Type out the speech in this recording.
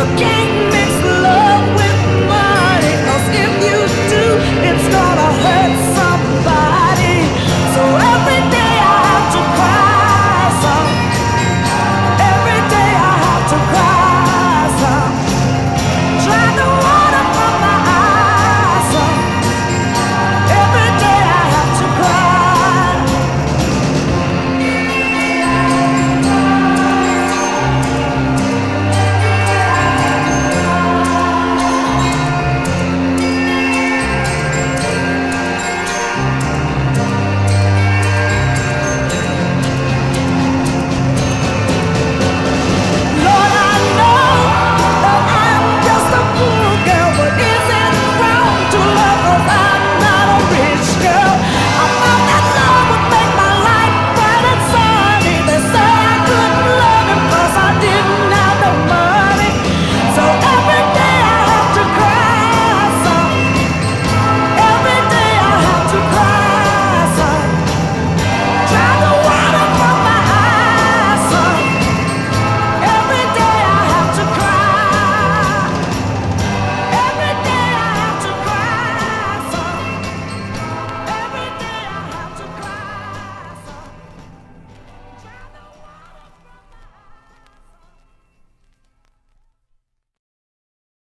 looking